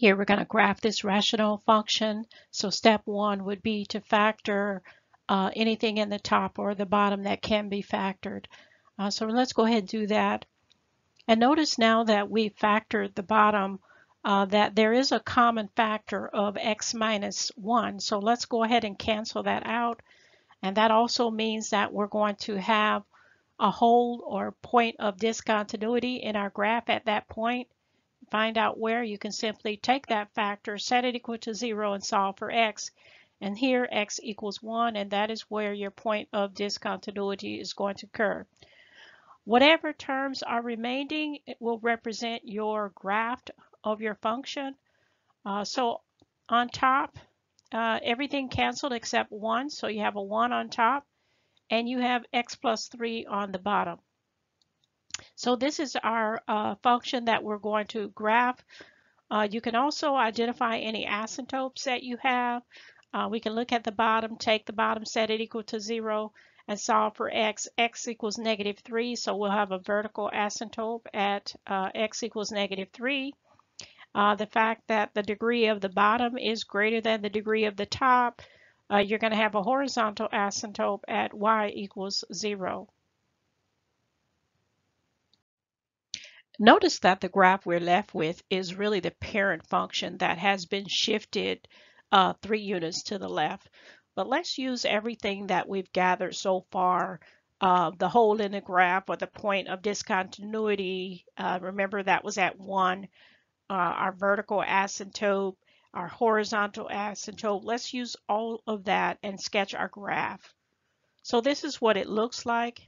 Here we're going to graph this rational function. So step one would be to factor uh, anything in the top or the bottom that can be factored. Uh, so let's go ahead and do that. And notice now that we factored the bottom uh, that there is a common factor of x minus 1. So let's go ahead and cancel that out. And that also means that we're going to have a hole or point of discontinuity in our graph at that point find out where, you can simply take that factor, set it equal to 0, and solve for x. And here x equals 1, and that is where your point of discontinuity is going to occur. Whatever terms are remaining will represent your graph of your function. Uh, so on top, uh, everything canceled except 1, so you have a 1 on top, and you have x plus 3 on the bottom. So this is our uh, function that we're going to graph. Uh, you can also identify any asymptotes that you have. Uh, we can look at the bottom, take the bottom, set it equal to 0, and solve for x. x equals negative 3, so we'll have a vertical asymptote at uh, x equals negative 3. Uh, the fact that the degree of the bottom is greater than the degree of the top, uh, you're going to have a horizontal asymptote at y equals 0. Notice that the graph we're left with is really the parent function that has been shifted uh, three units to the left. But let's use everything that we've gathered so far. Uh, the hole in the graph or the point of discontinuity, uh, remember that was at 1. Uh, our vertical asymptote, our horizontal asymptote. Let's use all of that and sketch our graph. So this is what it looks like.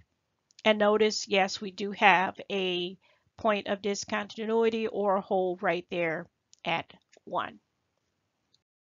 And notice, yes, we do have a point of discontinuity or a hole right there at 1.